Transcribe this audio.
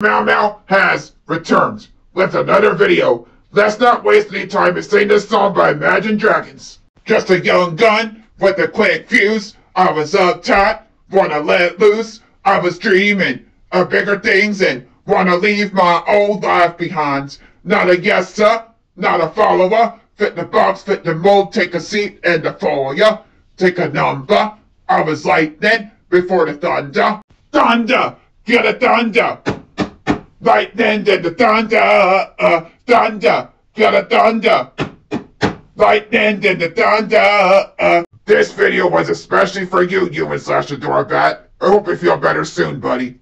Mao Mao has returned with another video. Let's not waste any time and sing this song by Imagine Dragons. Just a young gun with a quick fuse. I was uptight, wanna let loose. I was dreaming of bigger things and wanna leave my old life behind. Not a yes sir, not a follower. Fit the box, fit the mold, take a seat in the foyer. Take a number. I was lightning before the thunder. Thunder! Get a thunder! Lightning did the thunder, uh, thunder, get a thunder. Lightning did the thunder, uh. This video was especially for you, iuan slash Adorabat. I hope you feel better soon, buddy.